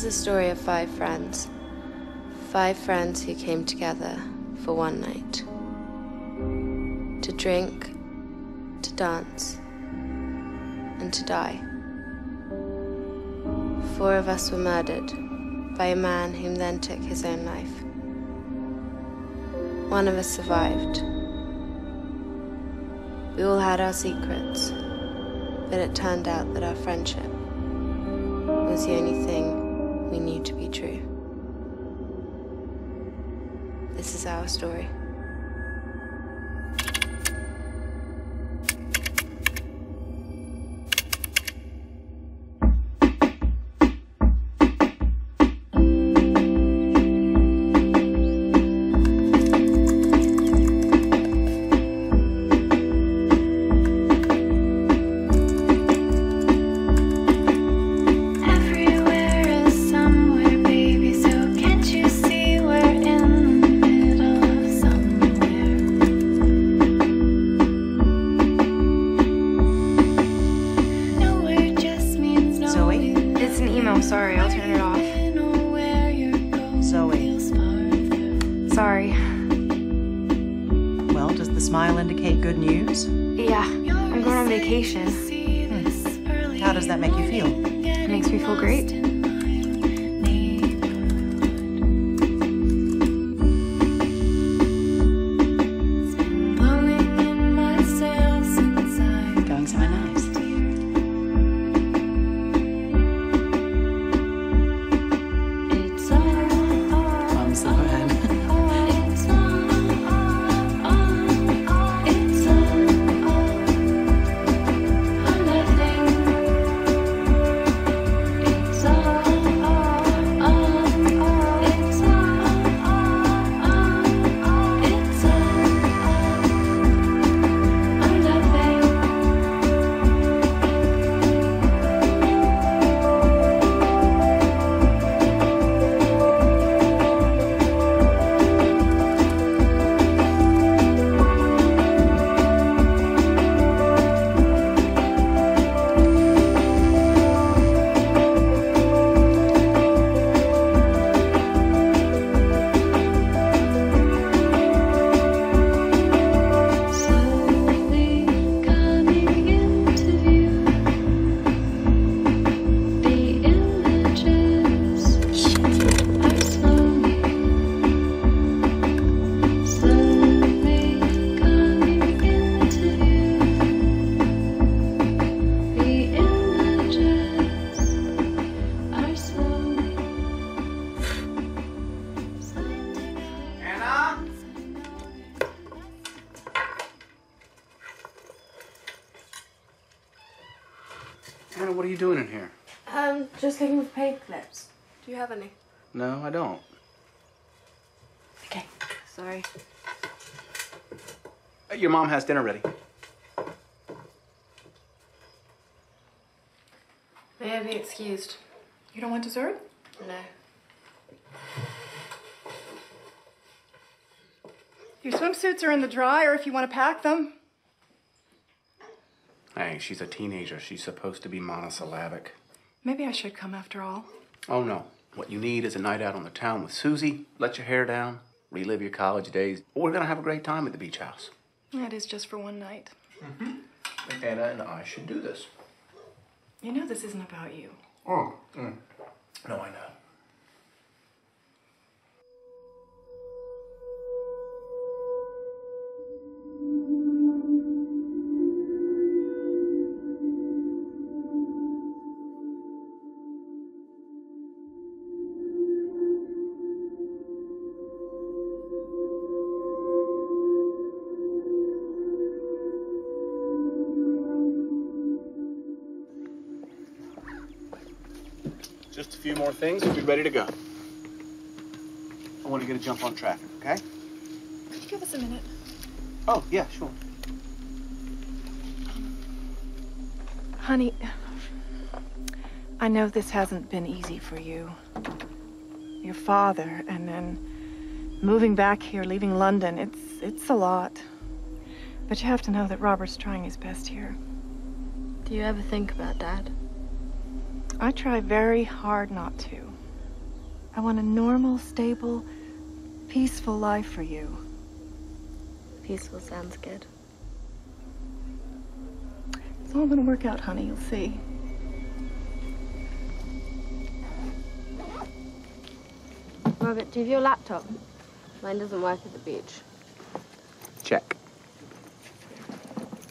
This is the story of five friends. Five friends who came together for one night to drink, to dance, and to die. Four of us were murdered by a man whom then took his own life. One of us survived. We all had our secrets, but it turned out that our friendship was the only thing we knew to be true. This is our story. I don't. Okay, sorry. Your mom has dinner ready. May I be excused? You don't want dessert? No. Your swimsuits are in the dryer if you want to pack them. Hey, she's a teenager. She's supposed to be monosyllabic. Maybe I should come after all. Oh no. What you need is a night out on the town with Susie. Let your hair down, relive your college days. We're gonna have a great time at the beach house. That is just for one night. Anna and I should do this. You know this isn't about you. Oh. mm. No, I know. More things, we'll be ready to go. I want to get a jump on traffic, okay? Could you give us a minute? Oh, yeah, sure. Honey, I know this hasn't been easy for you. Your father, and then moving back here, leaving London, it's it's a lot. But you have to know that Robert's trying his best here. Do you ever think about Dad? I try very hard not to. I want a normal, stable, peaceful life for you. Peaceful sounds good. It's all gonna work out, honey. You'll see. Robert, do you have your laptop? Mine doesn't work at the beach. Check.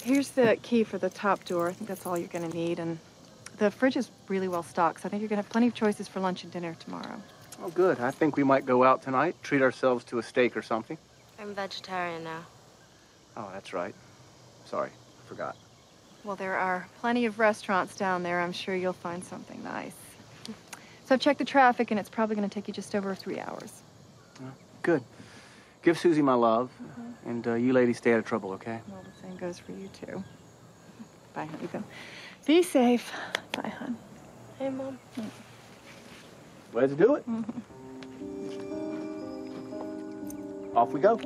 Here's the key for the top door. I think that's all you're gonna need. And the fridge is really well stocked, so I think you're gonna have plenty of choices for lunch and dinner tomorrow. Oh, good. I think we might go out tonight, treat ourselves to a steak or something. I'm vegetarian now. Oh, that's right. Sorry, I forgot. Well, there are plenty of restaurants down there. I'm sure you'll find something nice. So I've checked the traffic, and it's probably gonna take you just over three hours. Good. Give Susie my love, and uh, you ladies stay out of trouble, okay? Well, the same goes for you too. Bye, honey. Go. Be safe. Bye, hon. Hey, Mom. Let's do it. Mm-hmm. Off we go.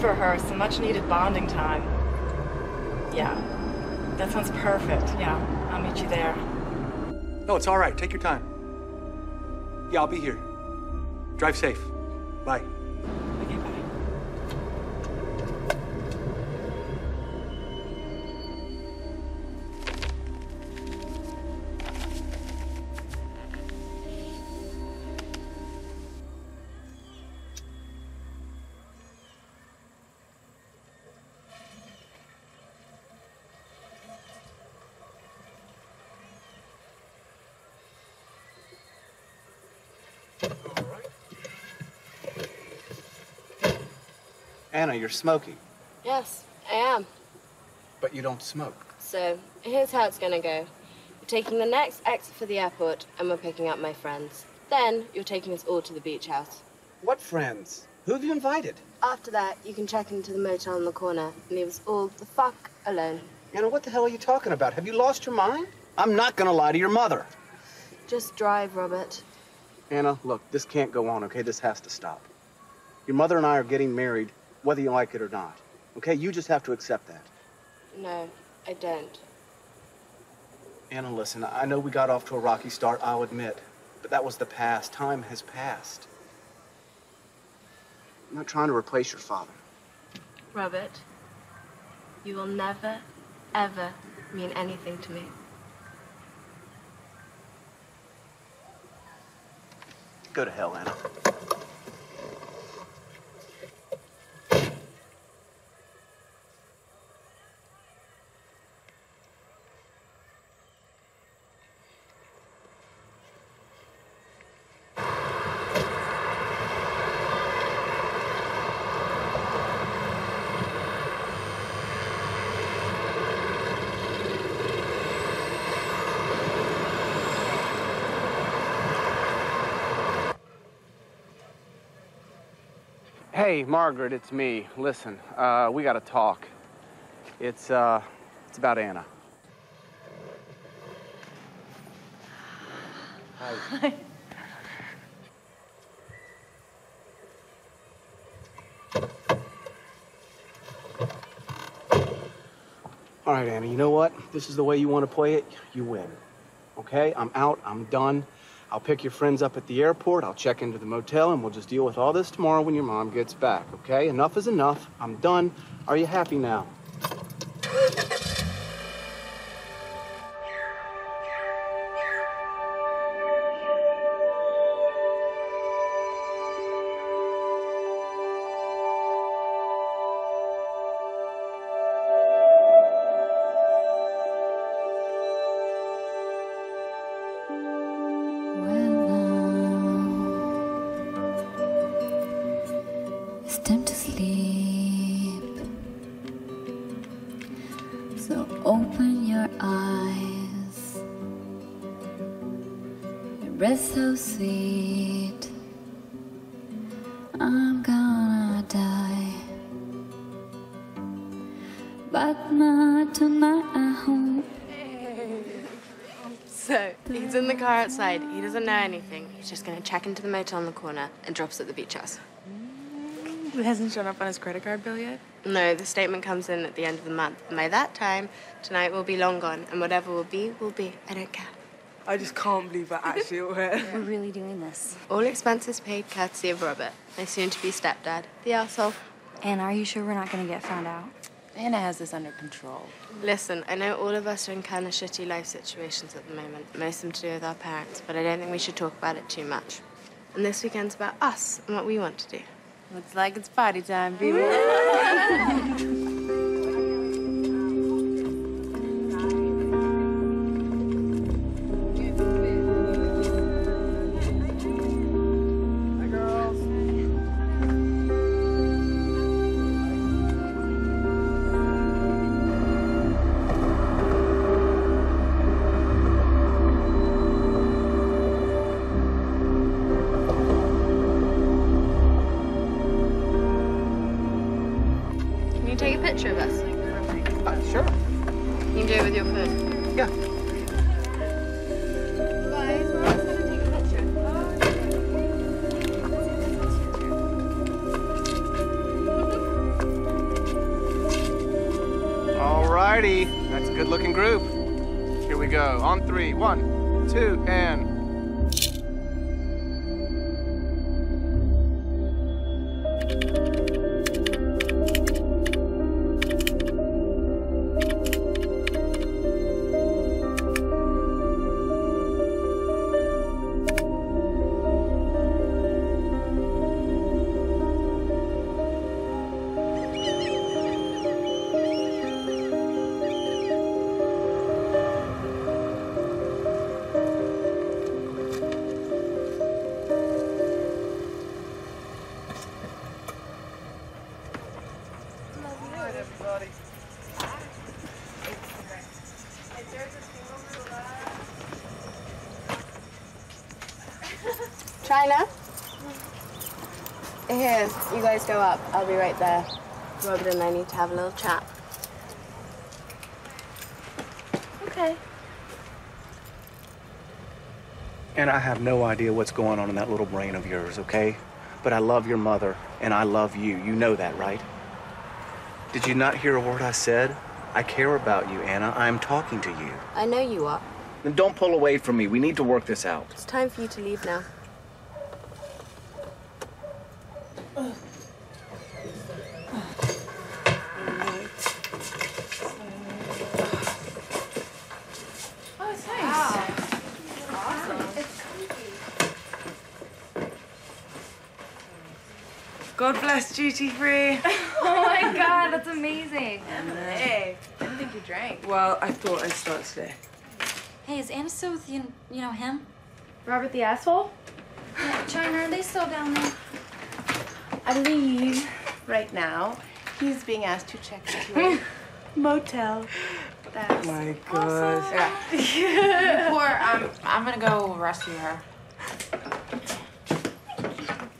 For her. Some much needed bonding time. Yeah, that sounds perfect. Yeah, I'll meet you there. No, it's all right. Take your time. Yeah, I'll be here. Drive safe. Anna, you're smoking, Yes, I am. but you don't smoke. So, here's how it's gonna go. You're taking the next exit for the airport, and we're picking up my friends. Then, you're taking us all to the beach house. What friends? Who have you invited? After that, you can check into the motel in the corner and leave us all the fuck alone. Anna, what the hell are you talking about? Have you lost your mind? I'm not gonna lie to your mother. Just drive, Robert. Anna, look, this can't go on, okay? This has to stop. Your mother and I are getting married, whether you like it or not. Okay? You just have to accept that. No, I don't. Anna, listen, I know we got off to a rocky start, I'll admit. But that was the past. Time has passed. I'm not trying to replace your father. Robert, you will never, ever mean anything to me. Go to hell, Anna. Hey, Margaret, it's me. Listen, uh, we gotta talk. It's, uh, it's about Anna. Hi. All right, Anna, you know what? This is the way you want to play it. You win. Okay? I'm out. I'm done. I'll pick your friends up at the airport. I'll check into the motel, and we'll just deal with all this tomorrow when your mom gets back. Okay? Enough is enough. I'm done. Are you happy now? But not tonight. I hope. So, he's in the car outside. He doesn't know anything. He's just gonna check into the motel on the corner and drops at the beach house. It hasn't shown up on his credit card bill yet? No, the statement comes in at the end of the month. And by that time, tonight will be long gone, and whatever will be, will be. I don't care. I just can't believe I actually went. We're really doing this. All expenses paid courtesy of Robert, my soon-to-be stepdad, the arsehole. And are you sure we're not gonna get found out? Anna has this under control. Listen, I know all of us are in kind of shitty life situations at the moment, most of them to do with our parents, but I don't think we should talk about it too much. And this weekend's about us and what we want to do. Looks like it's party time, people. be right there. Robert and I need to have a little chat. Okay. And I have no idea what's going on in that little brain of yours, okay? But I love your mother, and I love you. You know that, right? Did you not hear a word I said? I care about you, Anna. I'm talking to you. I know you are. Then don't pull away from me. We need to work this out. It's time for you to leave now. 53. oh my god, that's amazing. Hey, I didn't think you drank. Well, I thought I'd start today. Hey, is Anna still with you, you know, him? Robert the asshole? Yeah, China, are they still down there? I believe right now he's being asked to check into a motel. That's oh my gosh. Awesome. Yeah. Before, um, I'm gonna go rescue her.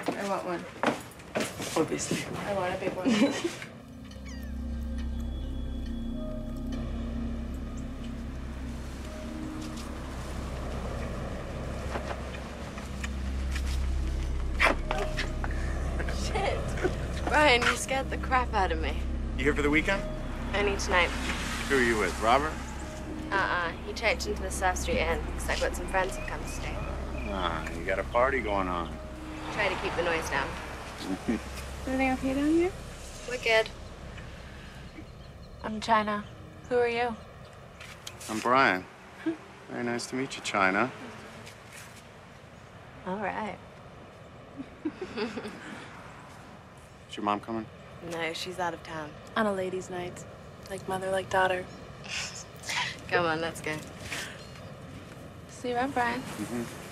I want one. Obviously. I want a big one. Shit. Ryan, you scared the crap out of me. You here for the weekend? Only tonight. Who are you with, Robert? Uh-uh. He checked into the South Street Inn because I've got some friends who've come to stay. Ah, you got a party going on. Try to keep the noise down. Everything okay down here? We're good. I'm China. Who are you? I'm Brian. Very nice to meet you, China. All right. Is your mom coming? No, she's out of town. On a ladies' night. Like mother, like daughter. Come on, let's go. See you around, Brian. Mm-hmm.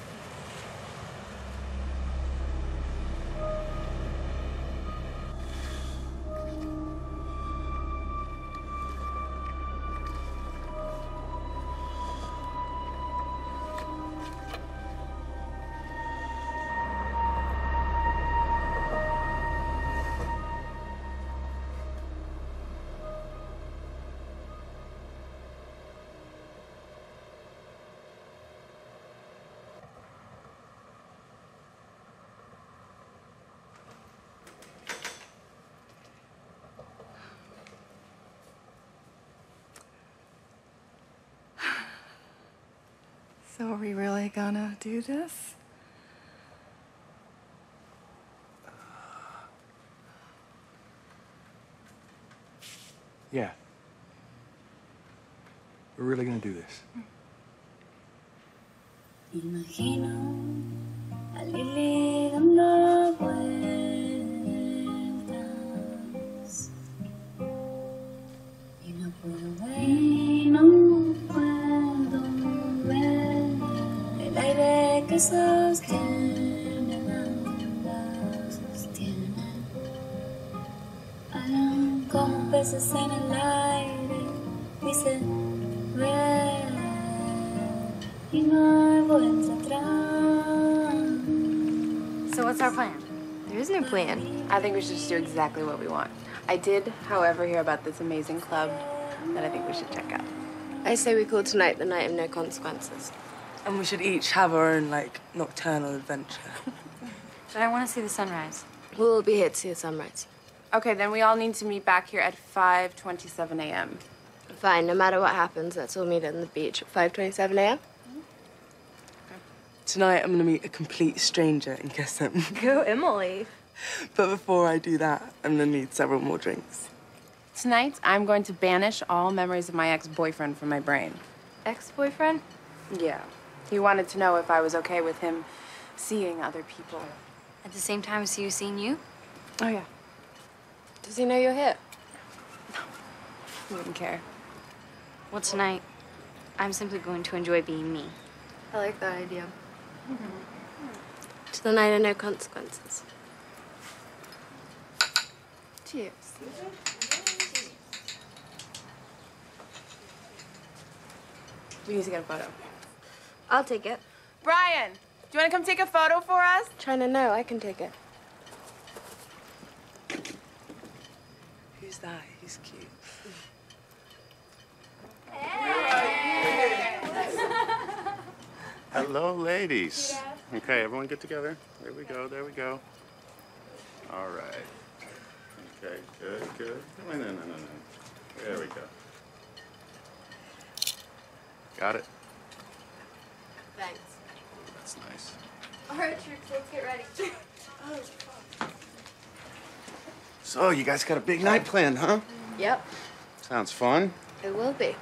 So are we really gonna do this? Yeah. We're really gonna do this. Imagino a Lily aire que sostiene la onda, sostiene. Como peces en el aire, dice ver y no hay vuelta atrás. So what's our plan? There is no plan. I think we should just do exactly what we want. I did, however, hear about this amazing club that I think we should check out. I say we call tonight the night of no consequences. And we should each have our own, like, nocturnal adventure. But I want to see the sunrise. We'll be here to see the sunrise. Okay, then we all need to meet back here at 5:27 a.m. Fine, no matter what happens, let's all meet on the beach at 5.27 a.m. Mm-hmm. Tonight, I'm gonna meet a complete stranger in Kessem. Go, Emily. but before I do that, I'm gonna need several more drinks. Tonight, I'm going to banish all memories of my ex-boyfriend from my brain. Ex-boyfriend? Yeah. He wanted to know if I was okay with him seeing other people. At the same time as you seeing you? Oh yeah. Does he know you're here? No. He wouldn't care. Well, tonight, I'm simply going to enjoy being me. I like that idea. To the night of no consequences. Cheers. We need to get a photo. I'll take it. Brian, do you want to come take a photo for us? Trying to know, I can take it. Who's that? He's cute. Hello, ladies. Okay, everyone get together. There we go, there we go. All right. Okay, good, good. No, no, no, no, no. There we go. Got it? Thanks. That's nice. All right, troops, let's get ready. So, you guys got a big night planned, huh? Yep, Sounds fun. it will be.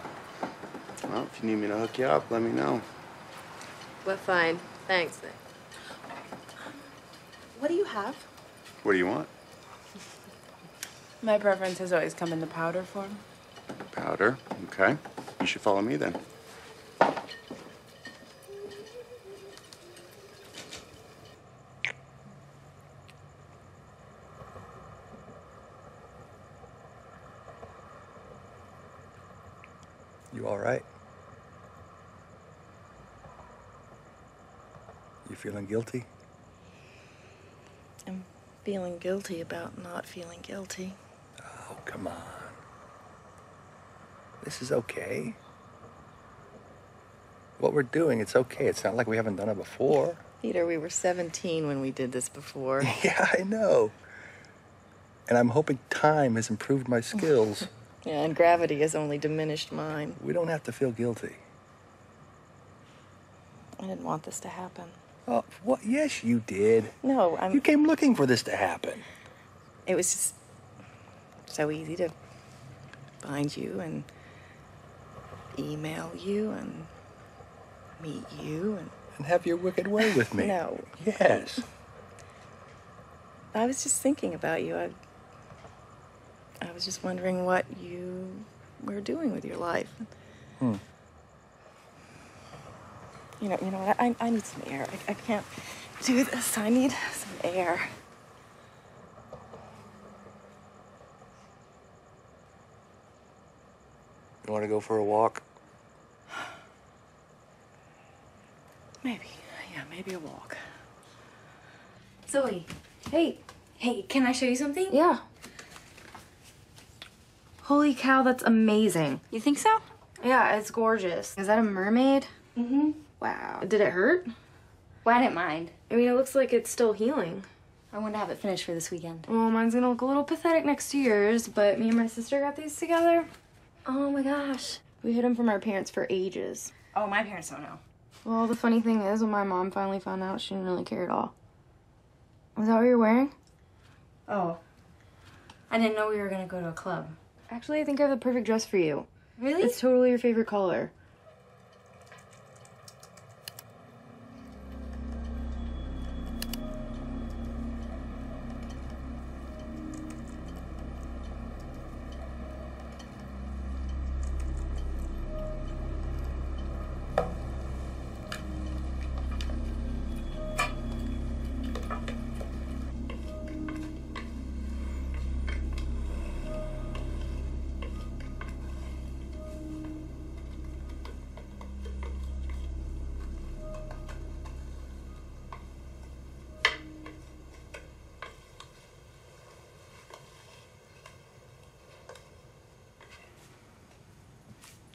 Well, if you need me to hook you up, let me know. We're fine. Thanks, Nick. What do you have? What do you want? My preference has always come in the powder form. Powder. Okay. You should follow me then. You all right? You feeling guilty? I'm feeling guilty about not feeling guilty. Oh, come on. This is okay. What we're doing, it's okay. It's not like we haven't done it before. Peter, we were 17 when we did this before. Yeah, I know. And I'm hoping time has improved my skills. yeah, and gravity has only diminished mine. we don't have to feel guilty. I didn't want this to happen. Oh, what? Yes, you did. No, I'm. You came looking for this to happen. It was just so easy to find you and email you and meet you and. And have your wicked way with me. No. Yes. I was just thinking about you. I, I was just wondering what you were doing with your life. Hmm. You know, you know what? I, I need some air. I, I can't do this. I need some air. You want to go for a walk? Maybe. Yeah, maybe a walk. Zoe, hey, hey, can I show you something? Yeah. Holy cow, that's amazing. You think so? Yeah, it's gorgeous. Is that a mermaid? Mm-hmm. Wow. Did it hurt? Well, I didn't mind. I mean, it looks like it's still healing. I want to have it finished for this weekend. Well, mine's gonna look a little pathetic next to yours, but me and my sister got these together. Oh my gosh. We hid them from our parents for ages. Oh, my parents don't know. Well, the funny thing is, when my mom finally found out, she didn't really care at all. Was that what you're wearing? Oh. I didn't know we were gonna go to a club. Actually, I think I have the perfect dress for you. Really? It's totally your favorite color.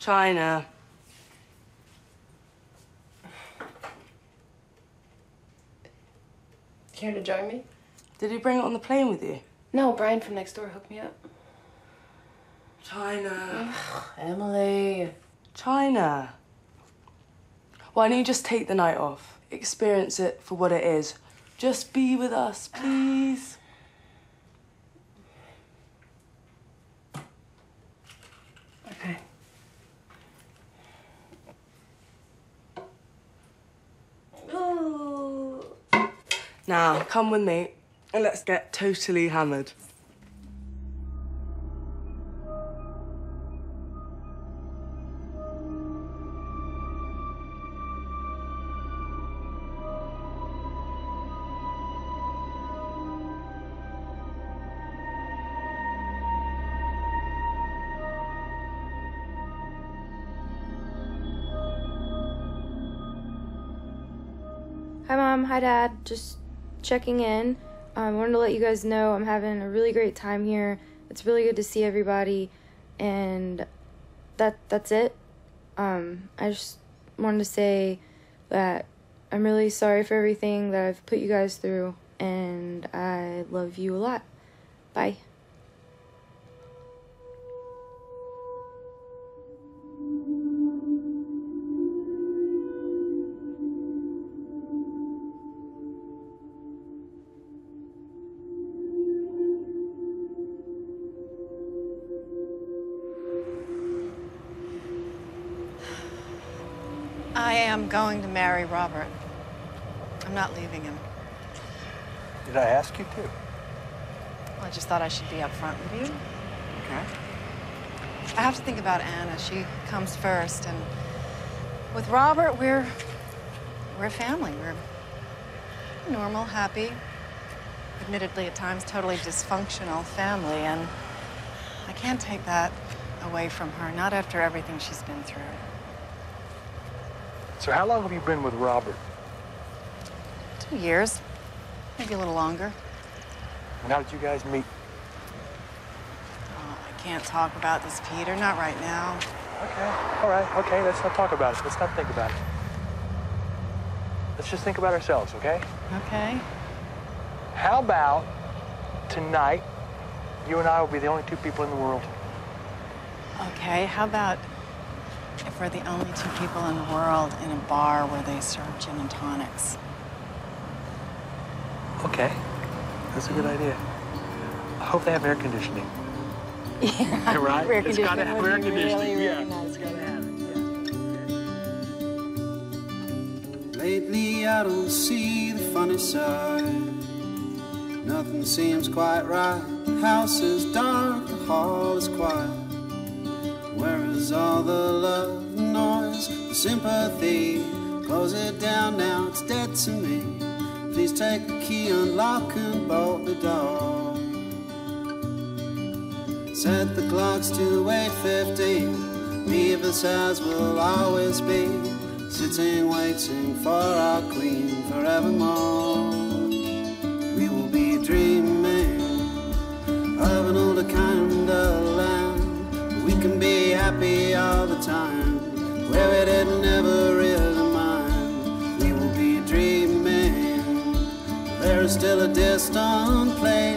China. Care to join me? Did he bring it on the plane with you? No, Brian from next door hooked me up. China. Emily. China. Why don't you just take the night off? Experience it for what it is. Just be with us, please. Okay. Now, come with me and let's get totally hammered. Hi, Mom. Hi, Dad. Just checking in. I um, wanted to let you guys know I'm having a really great time here. It's really good to see everybody, and that that's it. Um, I just wanted to say that I'm really sorry for everything that I've put you guys through, and I love you a lot. Bye. Going to marry Robert. I'm not leaving him. Did I ask you to? I just thought I should be upfront with you. Okay. I have to think about Anna. She comes first, and with Robert, we're we're a family. We're normal, happy, admittedly at times totally dysfunctional family, and I can't take that away from her. Not after everything she's been through. So how long have you been with Robert? Two years, maybe a little longer. And how did you guys meet? Oh, I can't talk about this, Peter. Not right now. Okay. All right. Okay. Let's not talk about it. Let's not think about it. Let's just think about ourselves, okay? Okay. How about tonight, you and I will be the only two people in the world? Okay. How about if we're the only two people in the world in a bar where they serve gin and tonics? Okay. That's a good idea. I hope they have air conditioning. Yeah. right? Air It's gotta have air conditioning. really, yeah. nice. It's gotta have it. Lately, I don't see the funny side. Nothing seems quite right. The house is dark, the hall is quiet. Is all the love, the noise, the sympathy? Close it down now, it's dead to me. Please take the key, unlock and bolt the door. Set the clocks to 8.15. Me of will always be sitting waiting for our queen forevermore. Where we didn't ever. We will be dreaming. There is still a distant place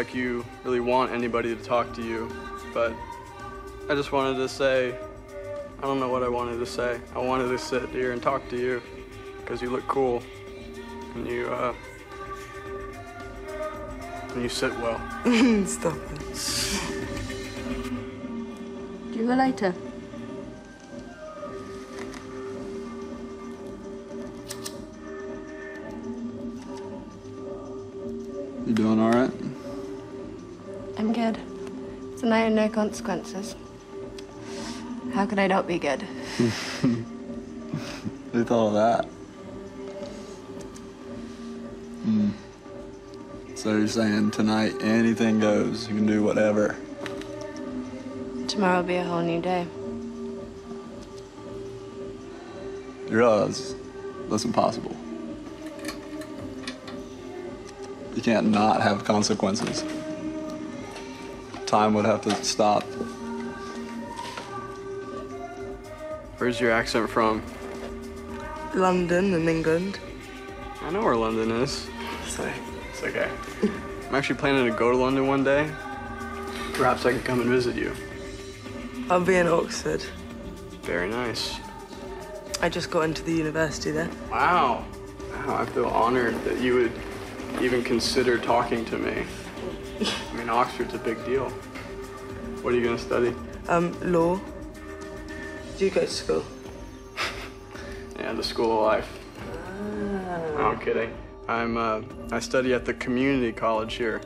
like you really want anybody to talk to you, but I just wanted to say, I don't know what I wanted to say. I wanted to sit here and talk to you because you look cool and you, uh, and you sit well. Stop it. Do you later? You doing all right? I'm good. It's a night of no consequences. How could I not be good? Who thought of that? Hmm. So you're saying tonight anything goes? You can do whatever. Tomorrow will be a whole new day. You realize that's impossible. You can't not have consequences. Time would have to stop. Where's your accent from? London in England. I know where London is. Sorry. It's okay. I'm actually planning to go to London one day. Perhaps I could come and visit you. I'll be in Oxford. Very nice. I just got into the university there. Wow. Wow, I feel honored that you would even consider talking to me. I mean, Oxford's a big deal. What are you going to study? Um, law. Do you go to school? Yeah, the school of life. Ah. No, I'm kidding. I'm, uh, I study at the community college here.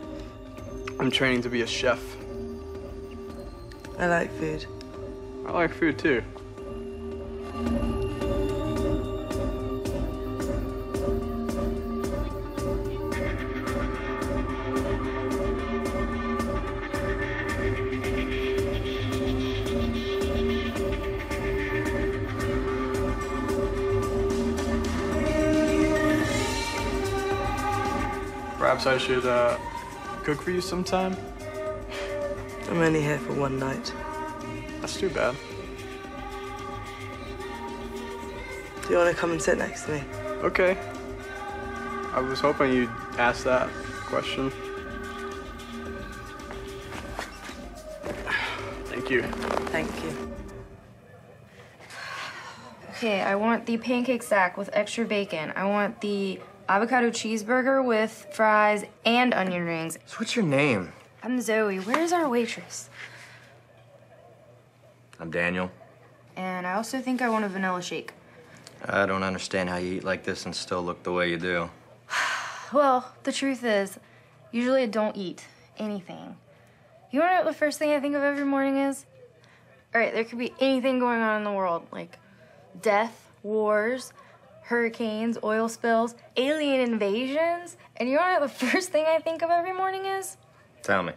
I'm training to be a chef. I like food. I like food too. Perhaps I should uh, cook for you sometime. I'm only here for one night. That's too bad. Do you want to come and sit next to me? Okay. I was hoping you'd ask that question. Thank you. Thank you. Okay, I want the pancake stack with extra bacon. I want the avocado cheeseburger with fries and onion rings. So what's your name? I'm Zoe. Where's our waitress? I'm Daniel. And I also think I want a vanilla shake. I don't understand how you eat like this and still look the way you do. Well, the truth is, usually I don't eat anything. You wanna know what the first thing I think of every morning is? Alright, there could be anything going on in the world, like death, wars, hurricanes, oil spills, alien invasions. And you know what the first thing I think of every morning is? Tell me.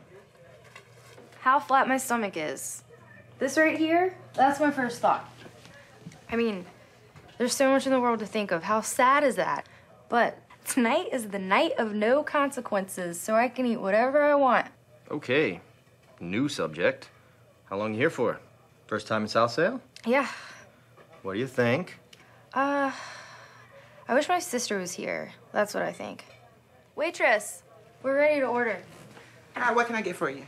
How flat my stomach is. This right here, that's my first thought. I mean, there's so much in the world to think of. How sad is that? But tonight is the night of no consequences, so I can eat whatever I want. Okay. New subject. How long you here for? First time in South Sale? Yeah. What do you think? Uh, I wish my sister was here. That's what I think. Waitress, we're ready to order. Hi, what can I get for you?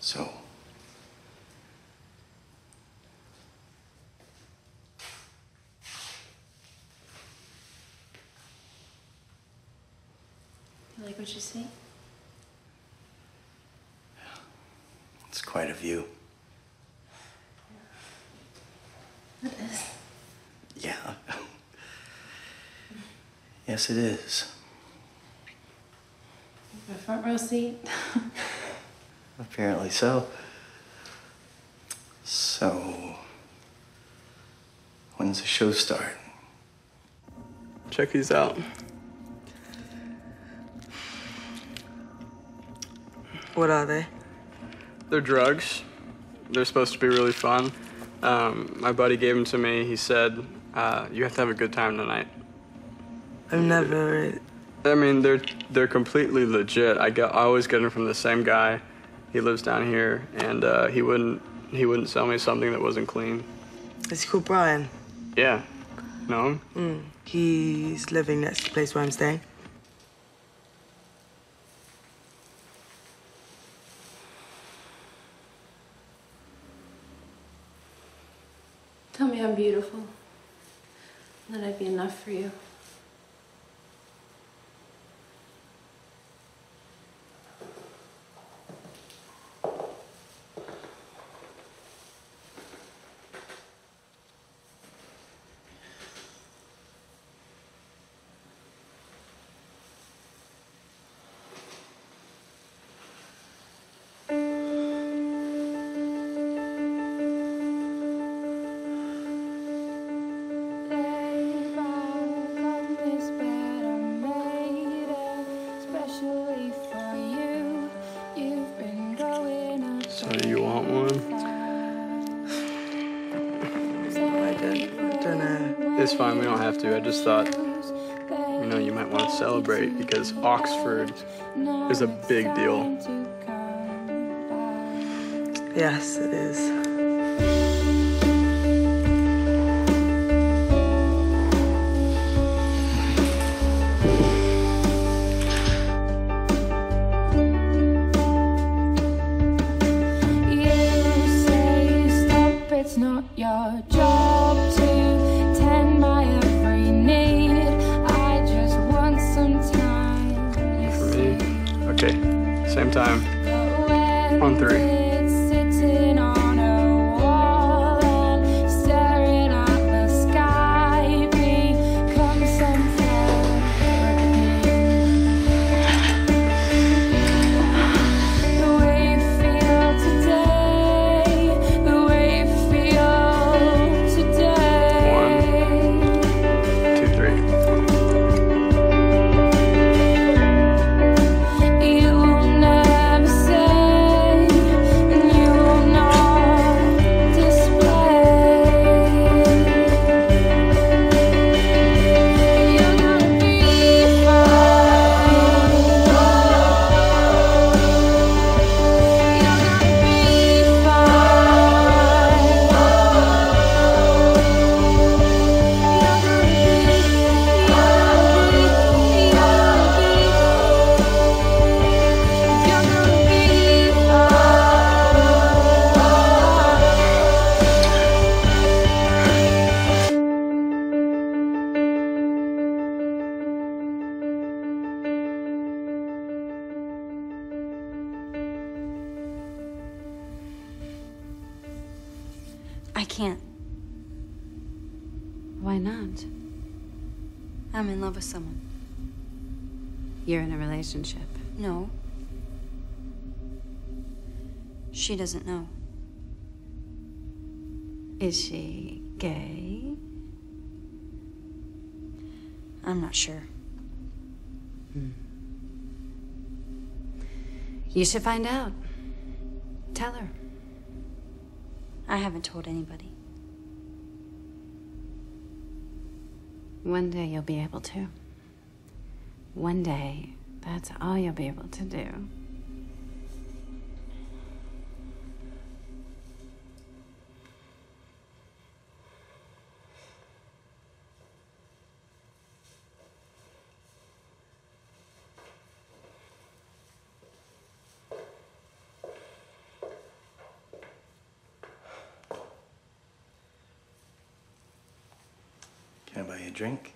So, You like what you see? Yeah. it's quite a view. It is. Yeah. yes, it is. My front row seat. Apparently so. So, when's the show start? Check these out. What are they? They're drugs. They're supposed to be really fun. Um, my buddy gave them to me. He said, uh, "You have to have a good time tonight." I've never. I mean, they're they're completely legit. I get I always get them from the same guy. He lives down here, and uh, he wouldn't he wouldn't sell me something that wasn't clean. Is he called Brian? Yeah, No. Mm. He's living next to the place where I'm staying. Have to. I just thought, you know, you might want to celebrate because Oxford is a big deal. Yes, it is. Okay. Same time. On three. Relationship. No. She doesn't know. Is she gay? I'm not sure. Hmm. You should find out. Tell her. I haven't told anybody. One day you'll be able to. One day, that's all you'll be able to do. Can I buy you a drink?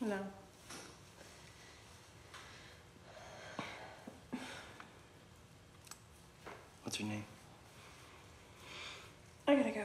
No. What's your name? I gotta go.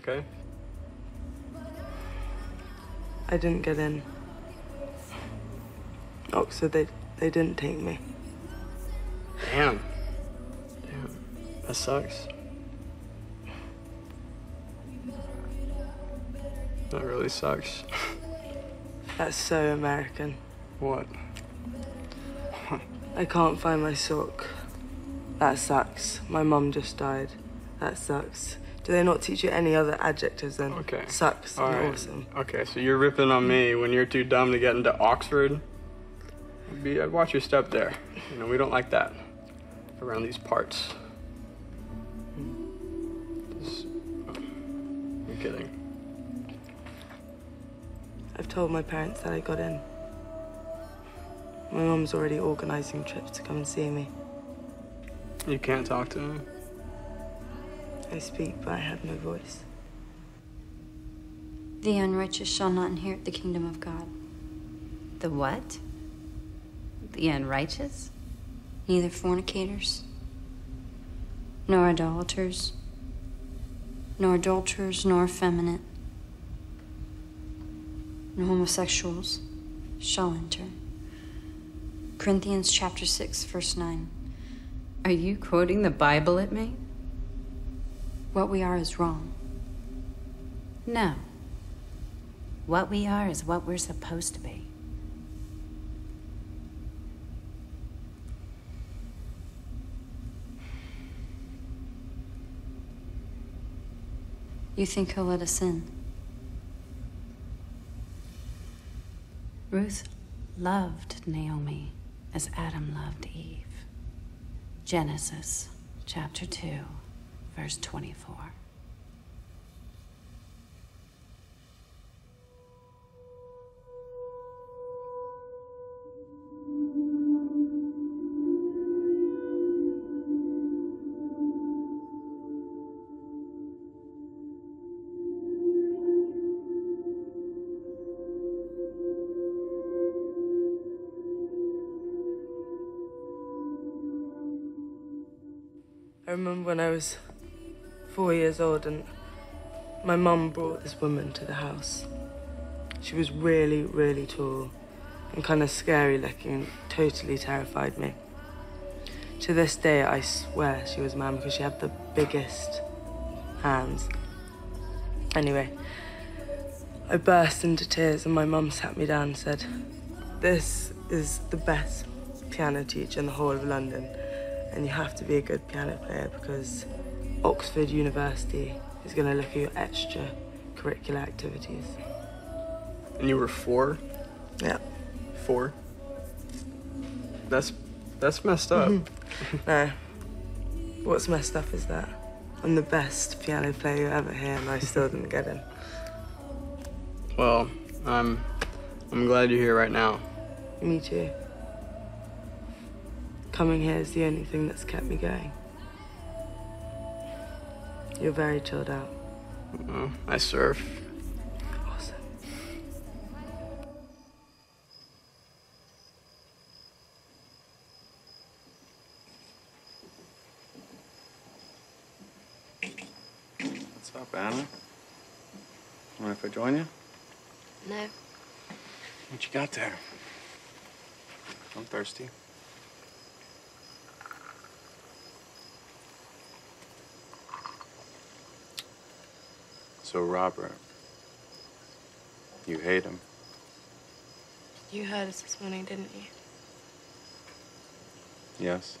Okay? I didn't get in. Oh, Oxford, they, they didn't take me. Damn. Damn. That sucks. That really sucks. That's so American. What? I can't find my sock. That sucks. My mum just died. That sucks. Do they not teach you any other adjectives than Okay. sucks All and right. awesome? Okay, so you're ripping on me when you're too dumb to get into Oxford. Be, watch your step there. You know, we don't like that around these parts. Just- oh, I'm kidding. I've told my parents that I got in. My mom's already organising trips to come and see me. You can't talk to them? I speak, but I have no voice. The unrighteous shall not inherit the kingdom of God. The what? The unrighteous? Neither fornicators, nor idolaters, nor adulterers, nor effeminate, nor homosexuals shall enter. Corinthians chapter 6, verse 9. Are you quoting the Bible at me? What we are is wrong. No. What we are is what we're supposed to be. You think he'll let us in? Ruth loved Naomi as Adam loved Eve. Genesis chapter 2, verse 24. I remember when I was four years old and my mum brought this woman to the house. She was really, really tall and kind of scary looking and totally terrified me. To this day, I swear she was mum because she had the biggest hands. Anyway, I burst into tears and my mum sat me down and said, This is the best piano teacher in the whole of London and you have to be a good piano player because Oxford University is going to look at your extracurricular activities. And you were four? Yeah. Four? That's that's messed up. no. What's messed up is that I'm the best piano player you ever hear and I still didn't get in. Well, I'm I'm glad you're here right now. Me too. Coming here is the only thing that's kept me going. You're very chilled out. Oh, I surf. Awesome. What's up, Anna? Mind if I join you? No. What you got there? I'm thirsty. So, Robert, you hate him. You heard us this morning, didn't you? Yes?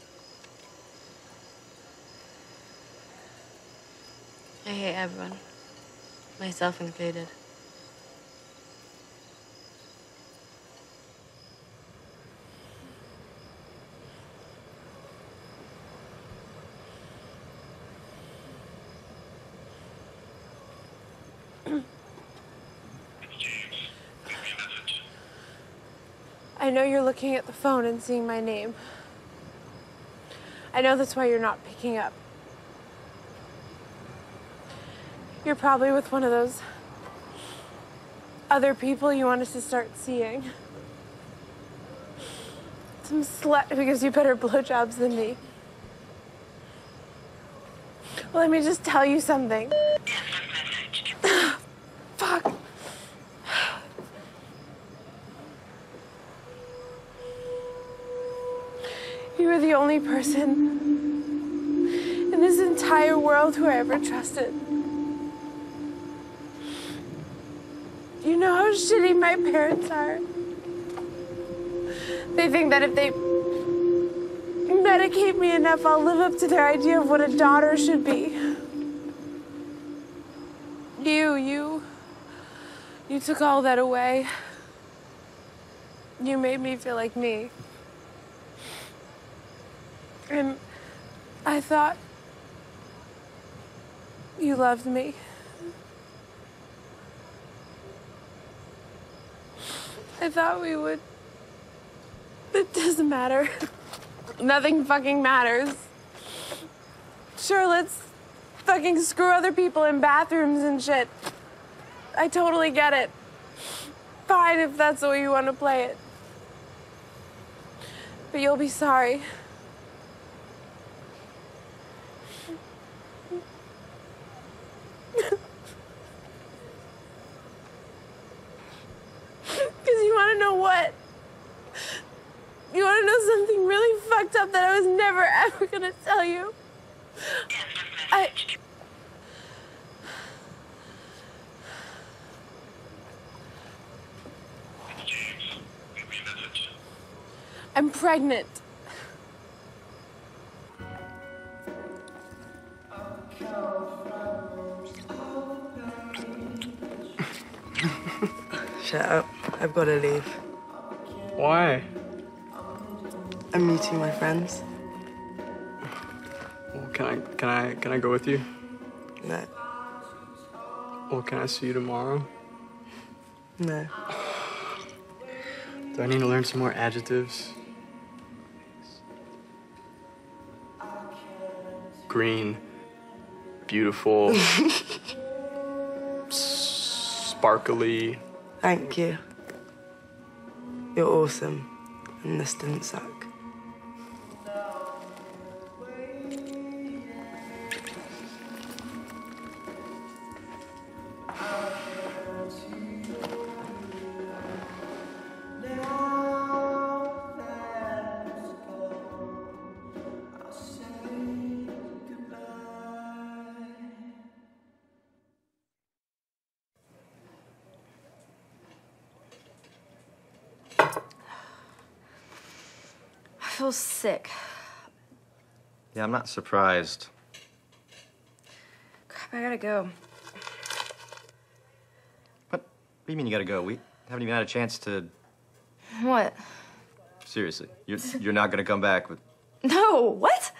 I hate everyone, myself included. I know you're looking at the phone and seeing my name. I know that's why you're not picking up. You're probably with one of those other people you want us to start seeing. Some slut who gives you better blowjobs than me. Let me just tell you something. Fuck. You were the only person in this entire world who I ever trusted. You know how shitty my parents are. They think that if they medicate me enough, I'll live up to their idea of what a daughter should be. You, you, you took all that away. You made me feel like me. And I thought you loved me. I thought we would. It doesn't matter. Nothing fucking matters. Sure, let's fucking screw other people in bathrooms and shit. I totally get it. Fine if that's the way you want to play it. But you'll be sorry. Because you want to know what? You want to know something really fucked up that I was never ever going to tell you? I. I'm pregnant. Shut up. I've got to leave. Why? I'm meeting my friends. Well, can I can I can I go with you? No. Well, can I see you tomorrow? No. Do I need to learn some more adjectives? Green, beautiful, sparkly. Thank you. You're awesome. And this didn't suck. I'm not surprised. Crap, I gotta go. What do you mean you gotta go? We haven't even had a chance to. What? Seriously, you're you're not gonna come back with. No, what?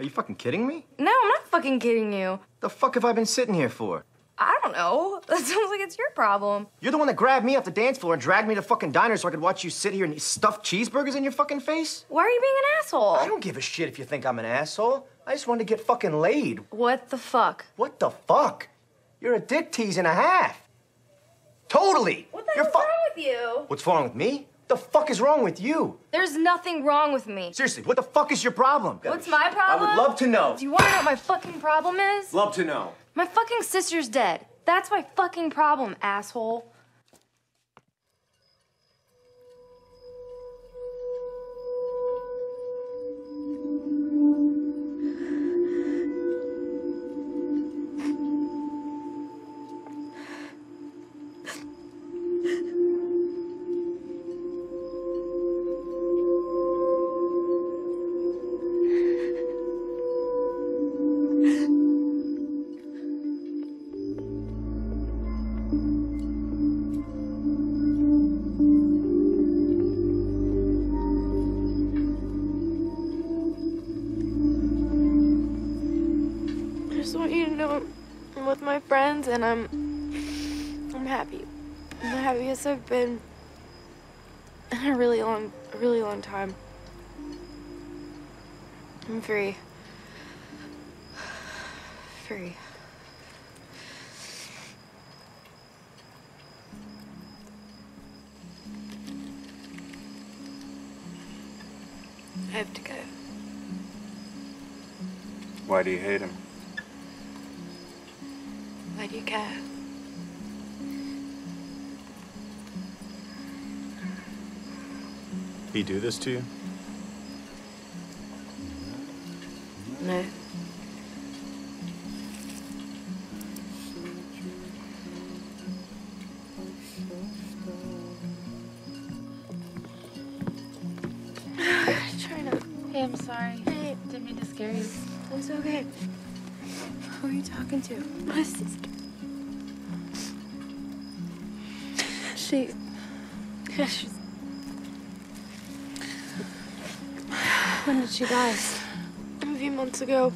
Are you fucking kidding me? No, I'm not fucking kidding you. The fuck have I been sitting here for? I don't know. That sounds like it's your problem. You're the one that grabbed me off the dance floor and dragged me to fucking diner so I could watch you sit here and eat stuffed cheeseburgers in your fucking face? Why are you being an asshole? I don't give a shit if you think I'm an asshole. I just wanted to get fucking laid. What the fuck? What the fuck? You're a dick tease and a half. Totally. What the You're hell's fu- wrong with you? What's wrong with me? The fuck is wrong with you? There's nothing wrong with me. Seriously, what the fuck is your problem? What's my problem? I would love to know. Do you want to know what my fucking problem is? Love to know. My fucking sister's dead. That's my fucking problem, asshole. Been a really long a really long time. I'm free. Free. I have to go. Why do you hate him? He do this to you? No. Try not. Hey, I'm sorry. Hey. Didn't mean to scare you. It's okay. Who are you talking to? My sister. She. Yeah, she's. When did she die? A few months ago.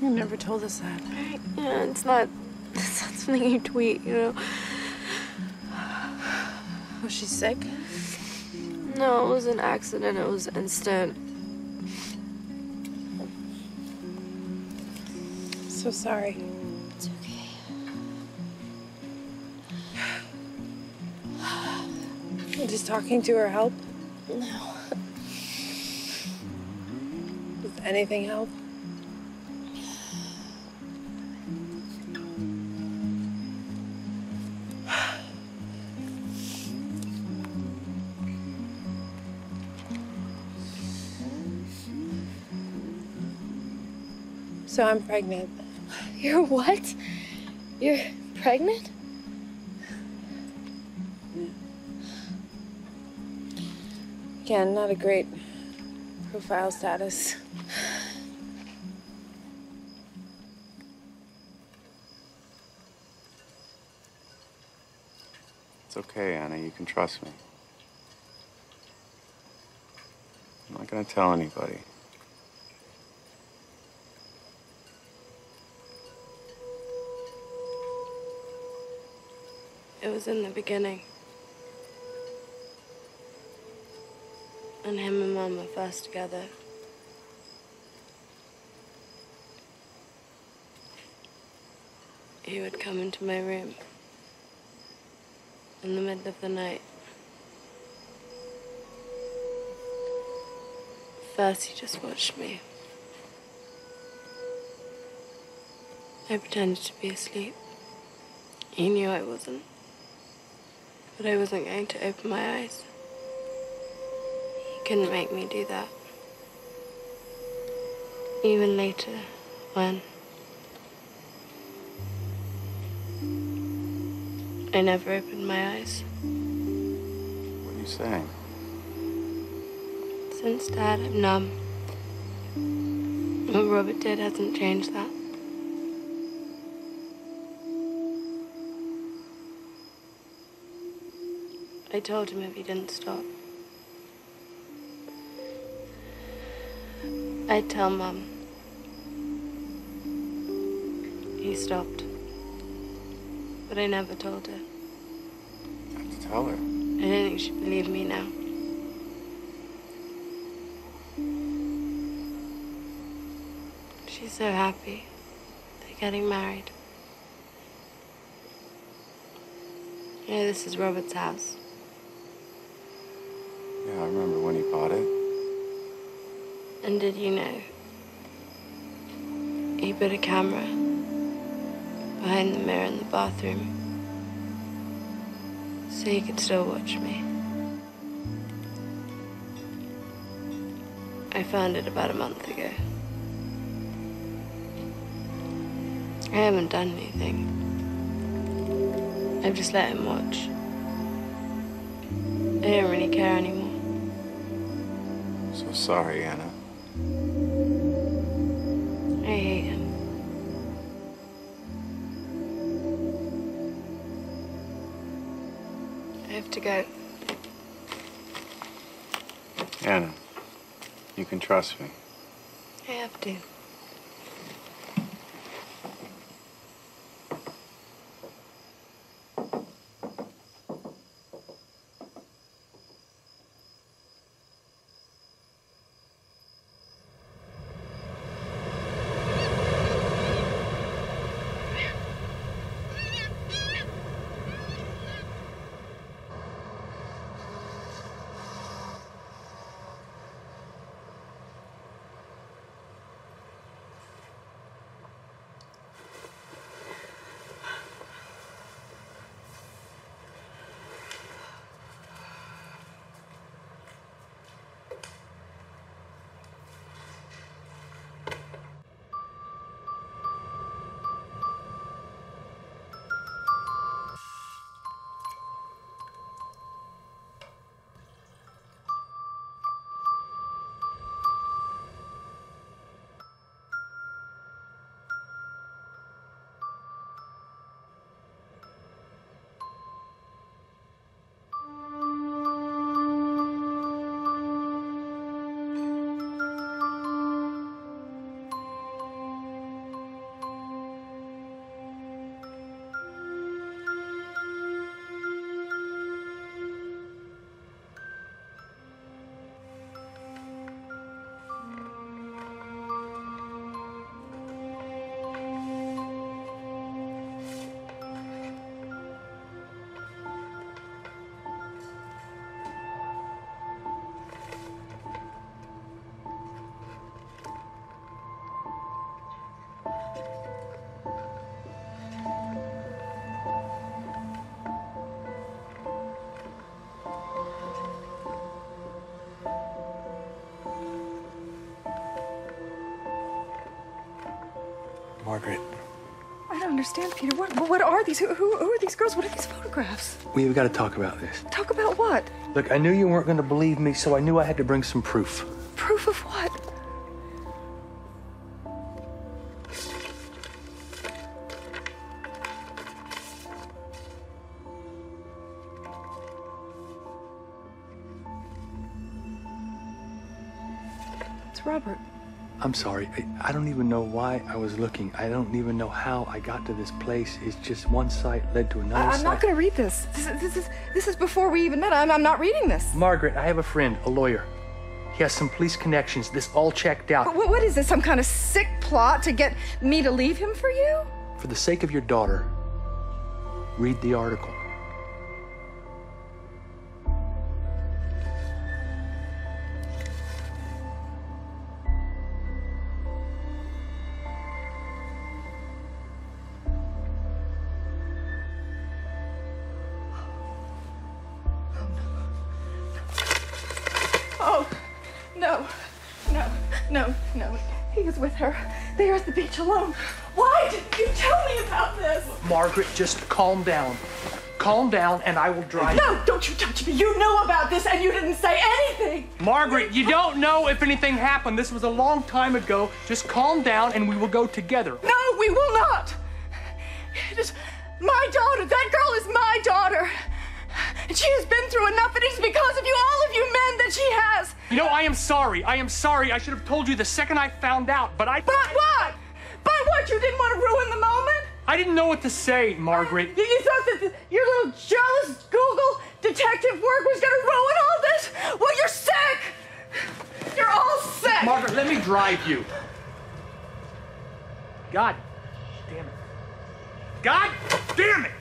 You never told us that. Right? Yeah, it's not. It's not something you tweet, you know. Was she sick? No, it was an accident. It was instant. So sorry. It's okay. Does talking to her help? No. Anything help? So I'm pregnant. You're what? You're pregnant? Again, not a great profile status. Can trust me. I'm not gonna tell anybody. It was in the beginning. When him and Mom were first together. He would come into my room in the middle of the night. First, he just watched me. I pretended to be asleep. He knew I wasn't. But I wasn't going to open my eyes. He couldn't make me do that. Even later, when I never opened my eyes. What are you saying? Since Dad, I'm numb. What Robert did hasn't changed that. I told him if he didn't stop. I'd tell Mum. He stopped. But I never told her. I have to tell her. I don't think she'd believe me now. She's so happy. They're getting married. You know, this is Robert's house. Yeah, I remember when he bought it. And did you know? He put a camera behind the mirror in the bathroom so he could still watch me. I found it about a month ago. I haven't done anything. I've just let him watch. I don't really care anymore. So sorry, Anna. To go. Anna, you can trust me. I have to. Understand, Peter. What, what are these? Who, who, who are these girls? What are these photographs? we've got to talk about this. Talk about what? Look, I knew you weren't going to believe me, so I knew I had to bring some proof. Proof I, I don't even know why I was looking. I don't even know how I got to this place. It's just one site led to another I, I'm site. not going to read this. This, is- this is this is before we even met. I'm, I'm not reading this. Margaret, I have a friend, a lawyer. He has some police connections. This all checked out. What, what is this? Some kind of sick plot to get me to leave him for you? For the sake of your daughter, read the article. Margaret, just calm down. Calm down, and I will drive. No, don't you touch me. You knew about this and you didn't say anything. Margaret, you don't know if anything happened. This was a long time ago. Just calm down, and we will go together. No, we will not. It is my daughter. That girl is my daughter. And she has been through enough, and it's because of you, all of you men, that she has. You know, I am sorry. I am sorry. I should have told you the second I found out, but I. But what? But what? You didn't want to ruin the moment? I didn't know what to say, Margaret. You, you thought that the, your little jealous Google detective work was going to ruin all this? Well, you're sick. You're all sick. Margaret, let me drive you. God damn it. God damn it!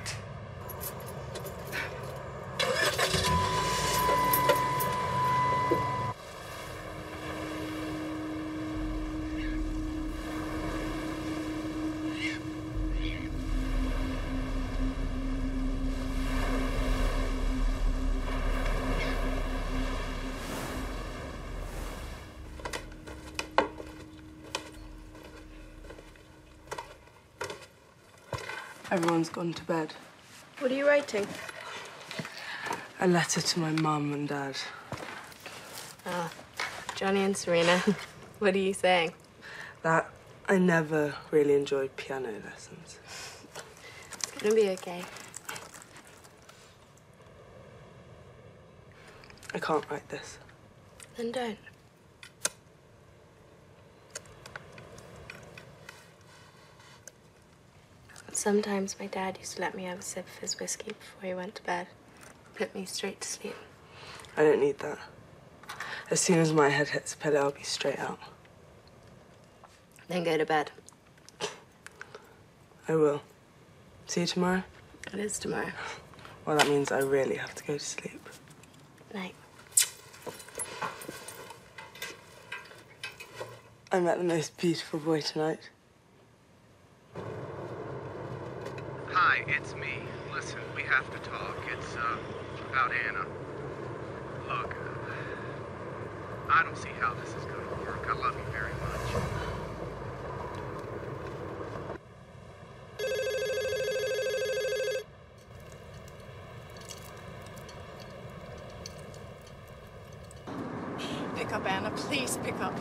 Everyone's gone to bed. What are you writing? A letter to my mum and dad. Ah, Johnny and Serena. what are you saying? That I never really enjoyed piano lessons. It's gonna be okay. I can't write this. Then don't. Sometimes my dad used to let me have a sip of his whiskey before he went to bed. Put me straight to sleep. I don't need that. As soon as my head hits the pillow, I'll be straight out. Then go to bed. I will. See you tomorrow? It is tomorrow. Well, that means I really have to go to sleep. Night. I met the most beautiful boy tonight. Hi, it's me. Listen, we have to talk. It's, uh, about Anna. Look, I don't see how this is gonna work. I love you very much. Pick up, Anna. Please pick up.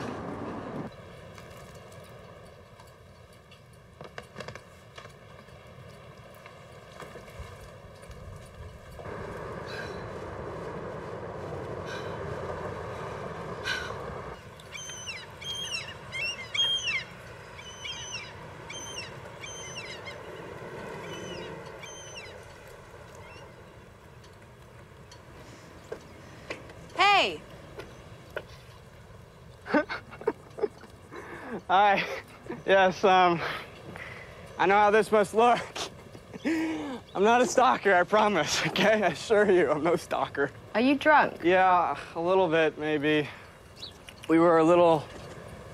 Hey! Hi. Yes, um, I know how this must look. I'm not a stalker, I promise, okay? I assure you, I'm no stalker. Are you drunk? Yeah, a little bit, maybe. We were a little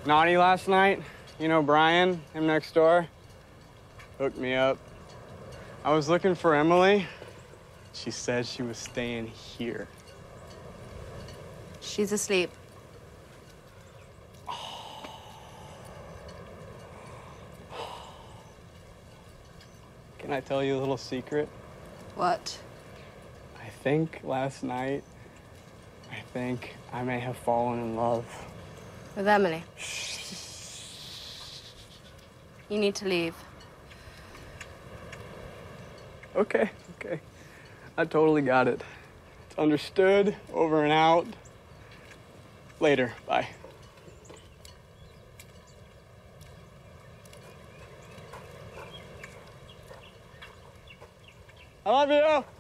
naughty last night. You know Brian, him next door? Hooked me up. I was looking for Emily. She said she was staying here. She's asleep. I tell you a little secret? What? I think last night, I think I may have fallen in love. With Emily. You need to leave. Okay, okay. I totally got it. It's understood, over and out. Later, bye. I love you. I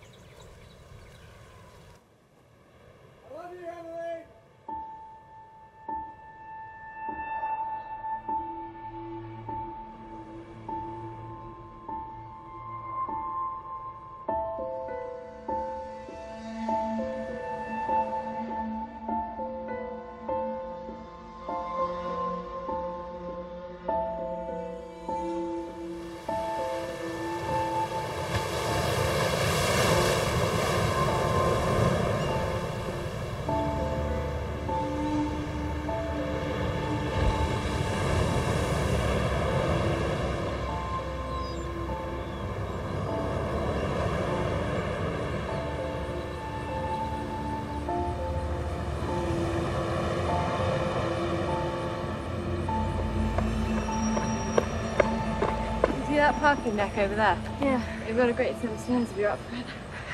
deck over there? Yeah. They've got a great set of stairs if you're up for it.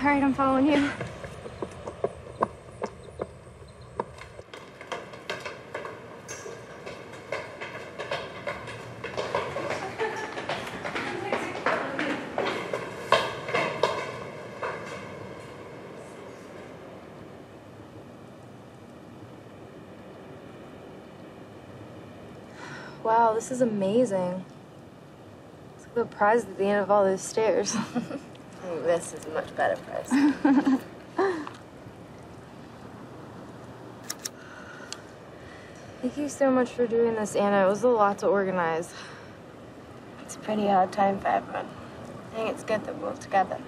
All right, I'm following you. Wow, this is amazing. The prize at the end of all those stairs. this is a much better prize. Thank you so much for doing this, Anna. It was a lot to organize. It's a pretty hard time for everyone. I think it's good that we're all together.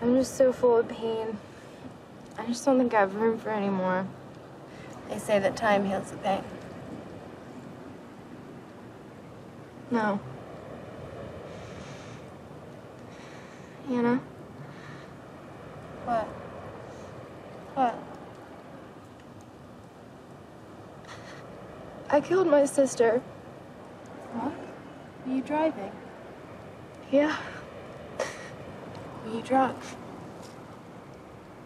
I'm just so full of pain. I just don't think I have room for any more. They say that time heals the pain. No. Anna? What? What? I killed my sister. What? Were you driving? Yeah. Were you drunk?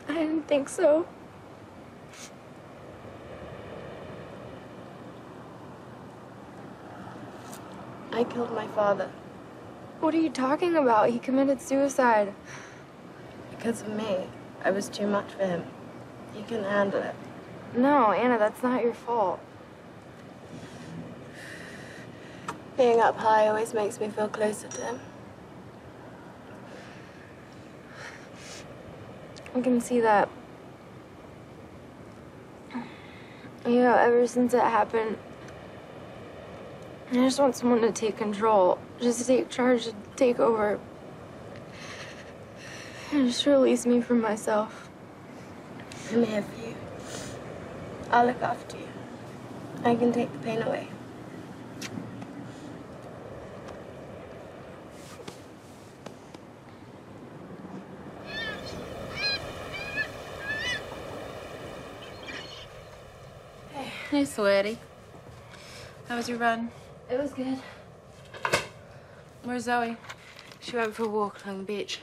I didn't think so. I killed my father. What are you talking about? He committed suicide. Because of me. I was too much for him. He couldn't handle it. No, Anna, that's not your fault. Being up high always makes me feel closer to him. I can see that. You know, ever since it happened, I just want someone to take control, just to take charge, to take over. And just release me from myself. I'm here for you. I'll look after you. I can take the pain away. Hey, sweaty. How was your run? It was good. Where's Zoe? She went for a walk along the beach.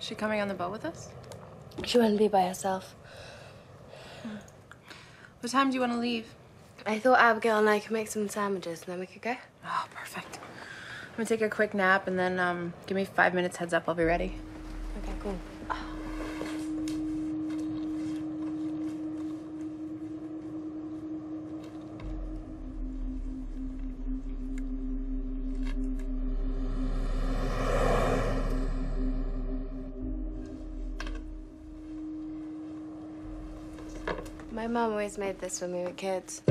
Is she coming on the boat with us? She wouldn't be by herself. What time do you want to leave? I thought Abigail and I could make some sandwiches and then we could go. Oh, perfect. I'm gonna take a quick nap and then um, give me five minutes heads up. I'll be ready. Okay, cool. Mum always made this when we were kids.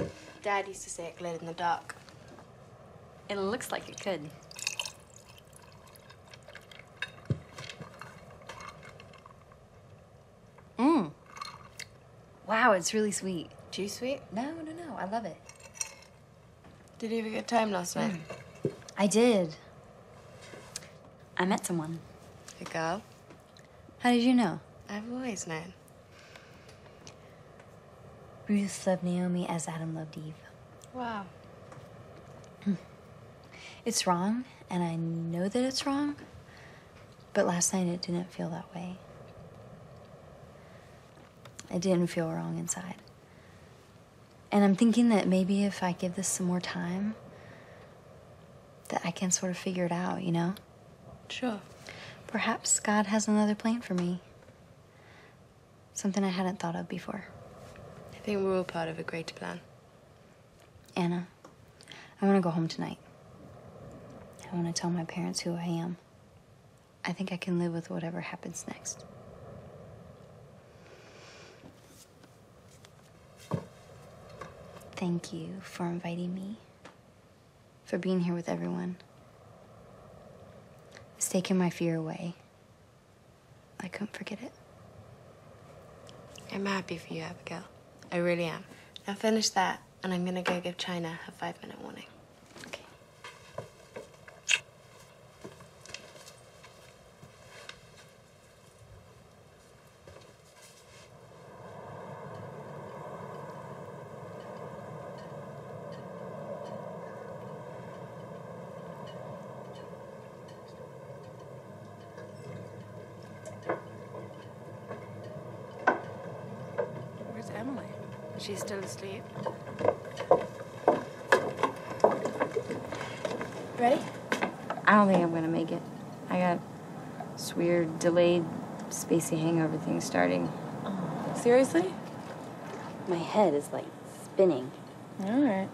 Dad used to say it glowed in the dark. It looks like it could. Mmm. Wow, it's really sweet. Too sweet? No, no, no. I love it. Did you have a good time last night? I did. I met someone. A girl? How did you know? I've always known. Ruth loved Naomi as Adam loved Eve. Wow. Hmm. It's wrong, and I know that it's wrong, but last night it didn't feel that way. It didn't feel wrong inside. And I'm thinking that maybe if I give this some more time, that I can sort of figure it out, you know? Sure. Perhaps God has another plan for me. Something I hadn't thought of before. I think we're all part of a greater plan. Anna, I want to go home tonight. I want to tell my parents who I am. I think I can live with whatever happens next. Thank you for inviting me, for being here with everyone. It's taken my fear away. I couldn't forget it. I'm happy for you, Abigail. I really am. Now finish that, and I'm gonna go give China a five minute warning. Where's Emily? She's still asleep. Ready? I don't think I'm gonna make it. I got this weird, delayed, spacey hangover thing starting. Seriously? My head is like spinning. All right.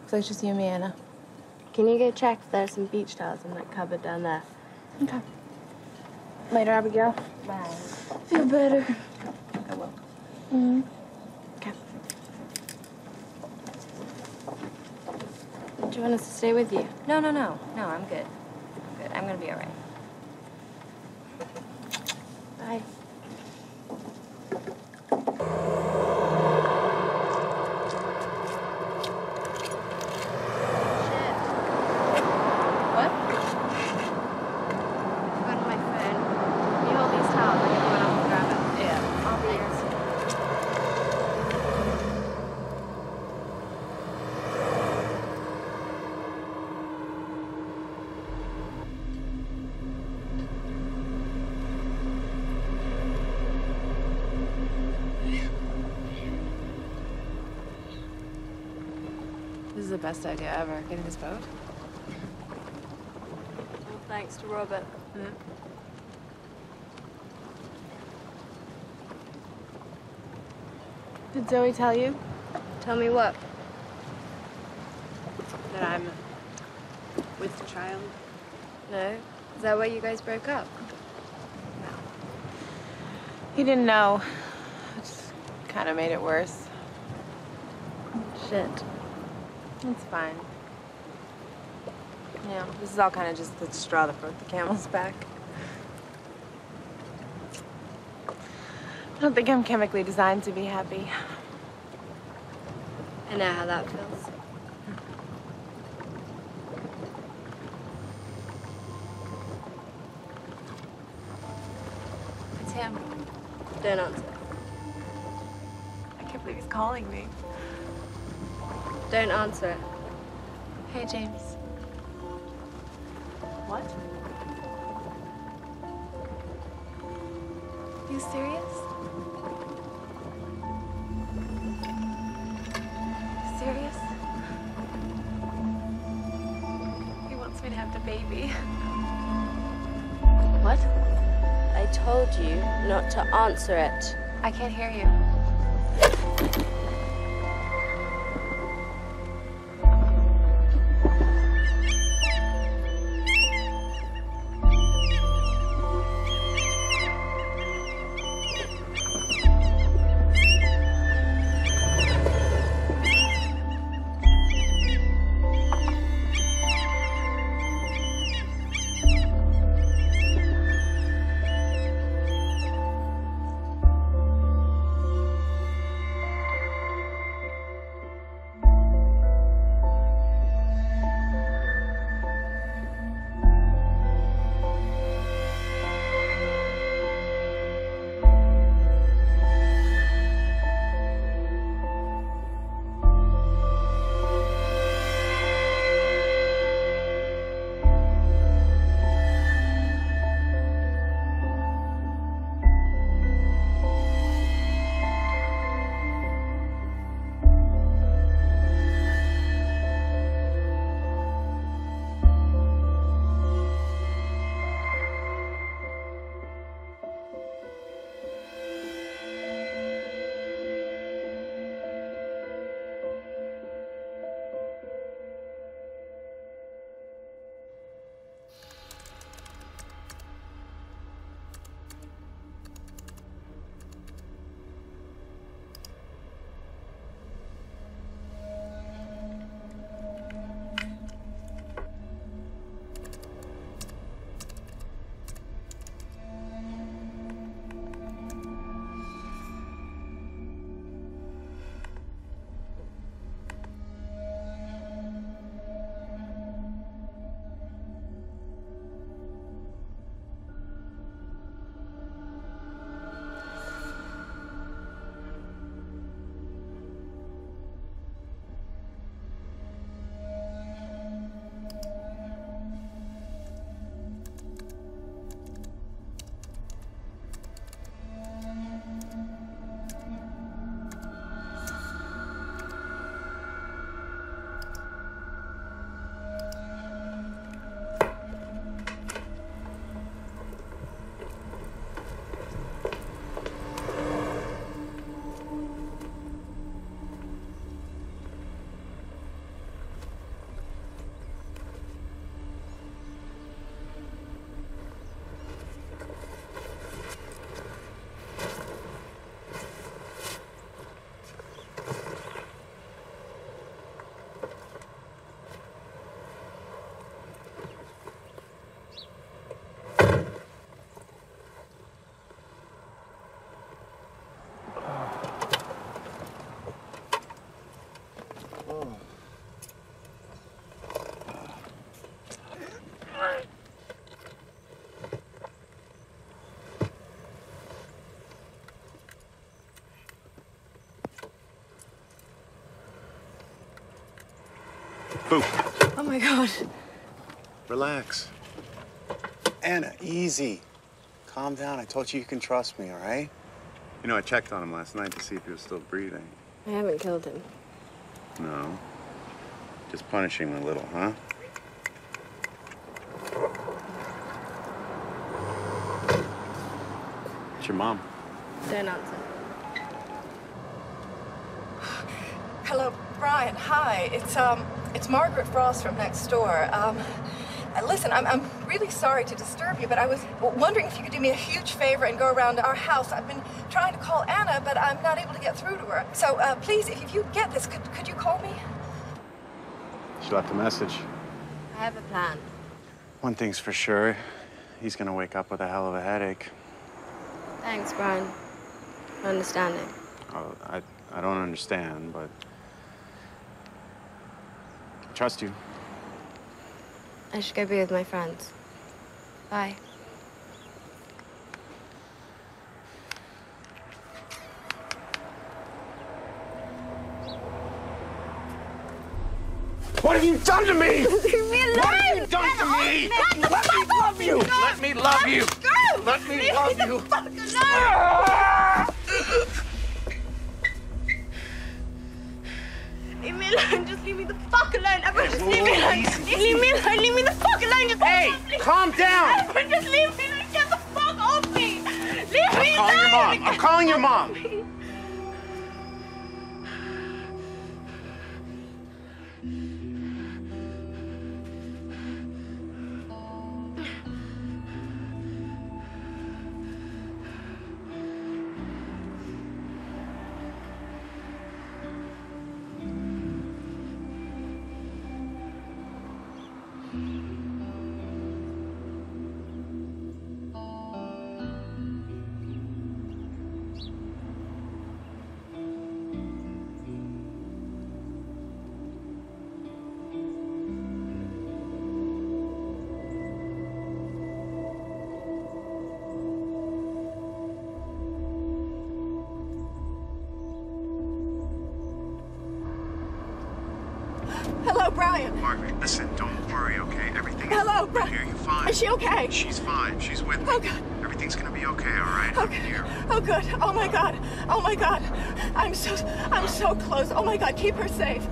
Looks like it's just you and me, Anna. Can you go check if there's some beach towels in that cupboard down there? Okay. Later, Abigail. Bye. Feel better. I will. Mm. Okay. You want us to stay with you? No, no, no. No, I'm good. I'm good. I'm gonna be all right. Bye. the best idea ever, getting this boat. Well, thanks to Robert. Mm-hmm. Did Zoe tell you? Tell me what? That I'm with the child. No? Is that why you guys broke up? He didn't know. It Just kind of made it worse. Shit. It's fine. Yeah, this is all kind of just the straw that broke the camel's back. I don't think I'm chemically designed to be happy. I know how that feels. It's him. Don't answer. I can't believe he's calling me. Don't answer it. Hey, James. What? You serious? Serious? He wants me to have the baby. What? I told you not to answer it. I can't hear you. Boop. Oh my god. Relax. Anna, easy. Calm down. I told you you can trust me, all right? You know, I checked on him last night to see if he was still breathing. I haven't killed him. No. Just punishing him a little, huh? It's your mom. They're nonsense. Hello, Brian. Hi. It's um, it's Margaret Frost from next door. Um, listen, I'm I'm really sorry to disturb you, but I was wondering if you could do me a huge favor and go around to our house. I've been trying to call Anna, but I'm not able to get through to her. So uh, please, if you get this, could could you call me? She left a message. I have a plan. One thing's for sure, he's gonna wake up with a hell of a headache. Thanks, Brian. For understanding. Oh, I, I don't understand, but I trust you. I should go be with my friends. Bye. What have you done to me? Leave me alone! What have you done to me? Let me love you! Let me love you! Let me love you! Leave just leave me alone. Leave me alone. Leave me the fuck alone. Just hey, calm down. Everyone, just leave me alone. Get the fuck off me. Leave me I'm calling your mom. I'm calling your mom. Hello, Brian. Margaret, listen, don't worry, okay? Everything Hello, is Brian. here. You fine? Is she okay? She's fine. She's with me. Oh, God. Everything's gonna be okay, all right? I'm here. Oh, good. Oh my God. Oh my God. I'm so I'm so close. Oh my God. Keep her safe.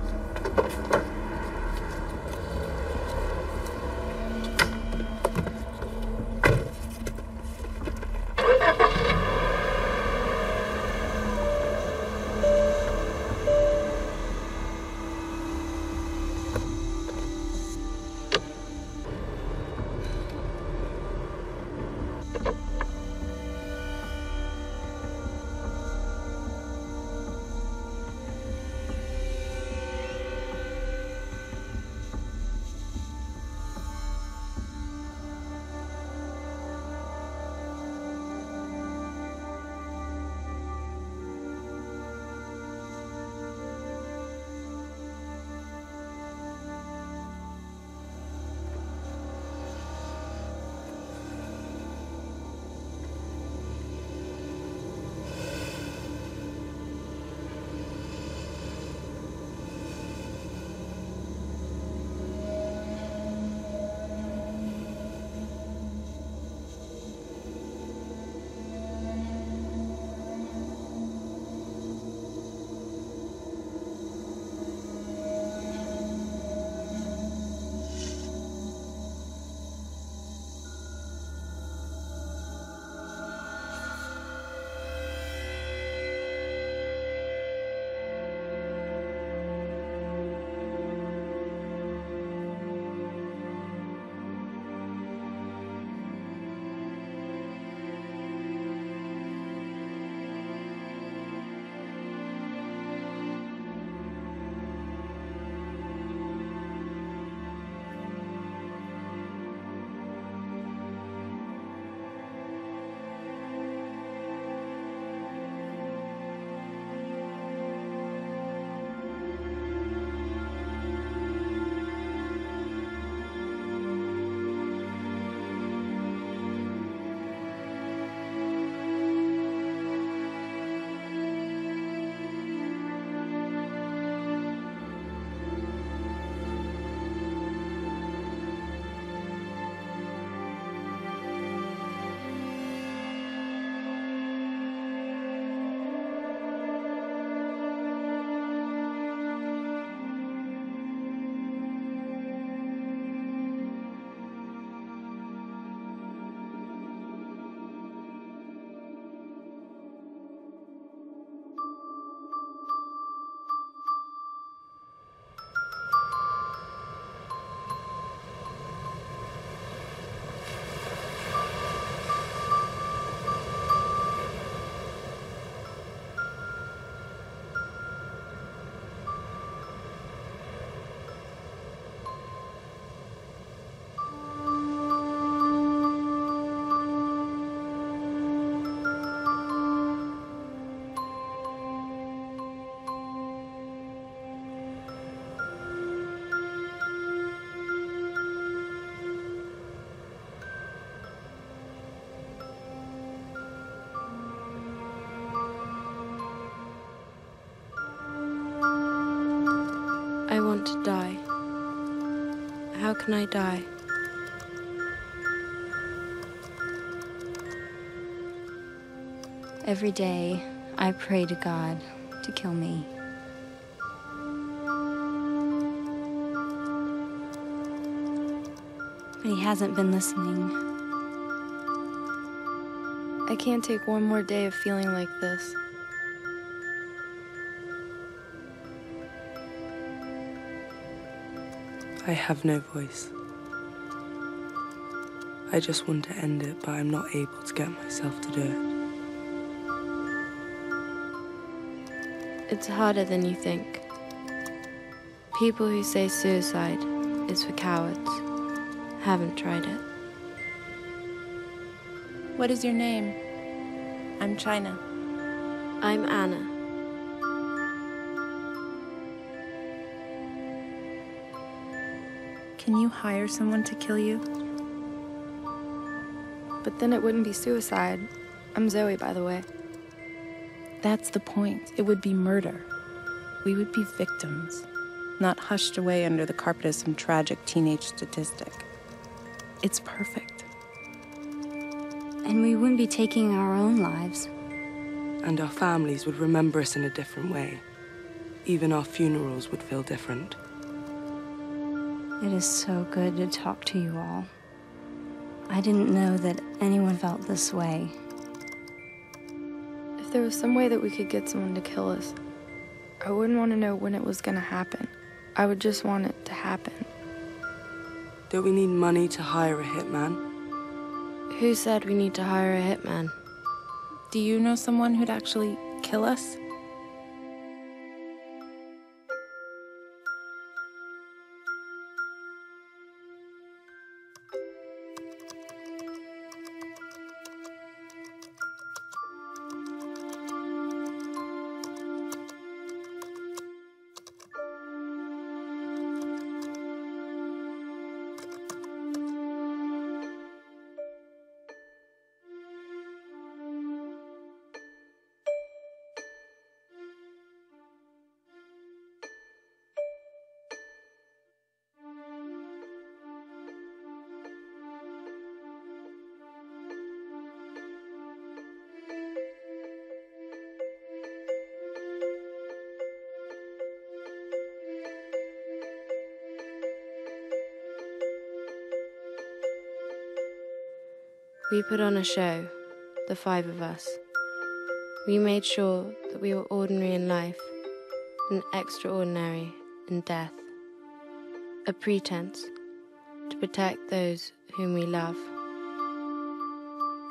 How can I die? Every day, I pray to God to kill me. But he hasn't been listening. I can't take one more day of feeling like this. I have no voice. I just want to end it, but I'm not able to get myself to do it. It's harder than you think. People who say suicide is for cowards haven't tried it. What is your name? I'm China. I'm Anna. Can you hire someone to kill you? But then it wouldn't be suicide. I'm Zoe, by the way. That's the point. It would be murder. We would be victims, not hushed away under the carpet as some tragic teenage statistic. It's perfect. And we wouldn't be taking our own lives. And our families would remember us in a different way. Even our funerals would feel different. It is so good to talk to you all. I didn't know that anyone felt this way. If there was some way that we could get someone to kill us, I wouldn't want to know when it was going to happen. I would just want it to happen. Don't we need money to hire a hitman? Who said we need to hire a hitman? Do you know someone who'd actually kill us? We put on a show, the five of us. We made sure that we were ordinary in life and extraordinary in death. A pretense to protect those whom we love.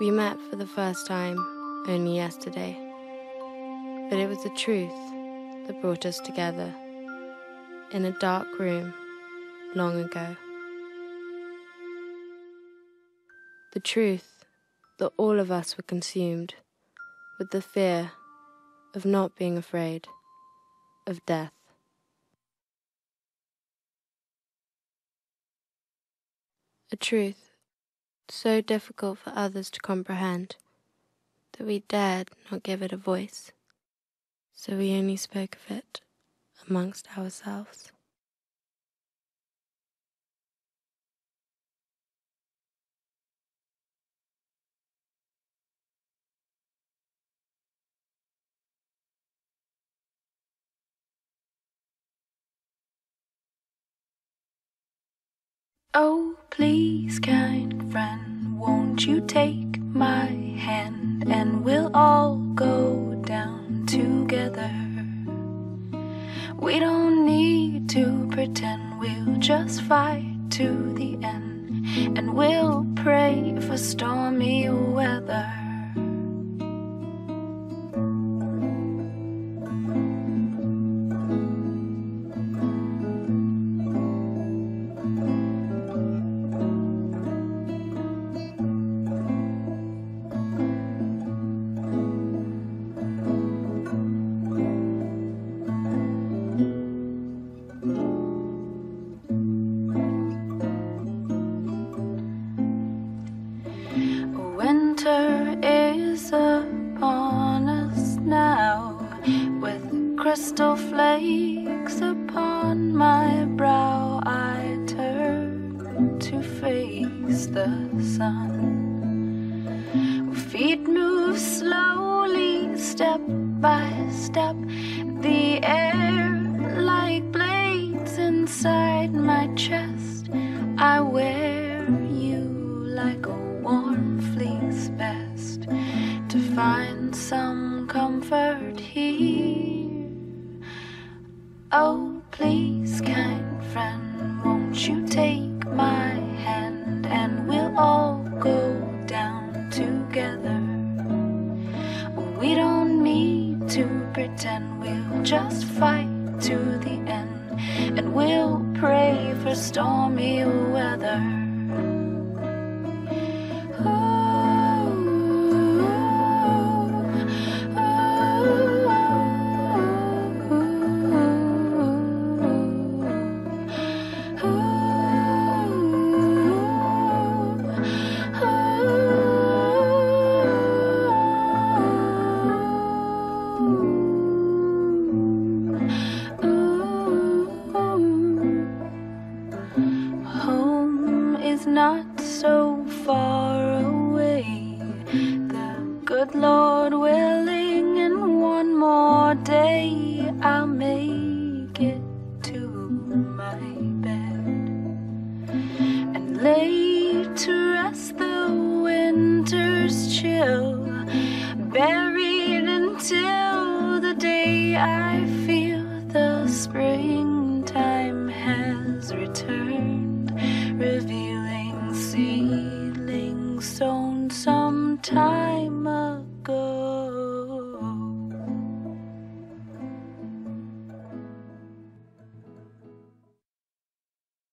We met for the first time only yesterday, but it was the truth that brought us together in a dark room long ago. The truth that all of us were consumed with the fear of not being afraid of death. A truth so difficult for others to comprehend that we dared not give it a voice, so we only spoke of it amongst ourselves. Oh, please, kind friend, won't you take my hand and we'll all go down together? We don't need to pretend we'll just fight to the end and we'll pray for stormy weather.